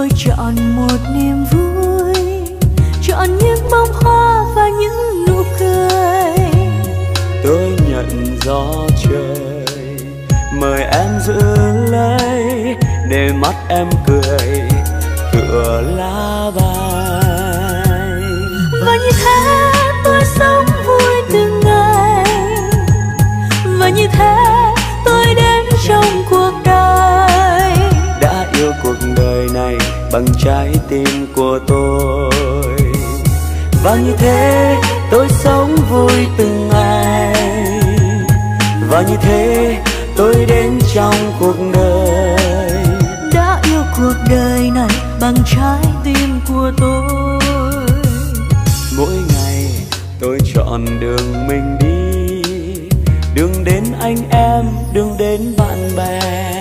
tôi chọn một niềm vui chọn những bông hoa và những nụ cười. Tôi nhận gió trời mời em giữ lấy để mắt em cười tựa lá bay và như thế tôi sống vui từng ngày. Và như thế tôi đến trong cuộc đời. Đã yêu cuộc đời này bằng trái tim của tôi. Và như thế tôi sống vui từng ngày. Và như thế tôi đến trong cuộc đời. Đã yêu cuộc đời này bằng trái tim của tôi. Mỗi ngày tôi chọn đường mình đi. Đường đến anh em đường đến bạn bè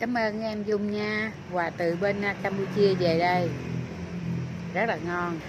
Cảm ơn em Dung nha. Quà từ bên à, Campuchia về đây. Rất là ngon.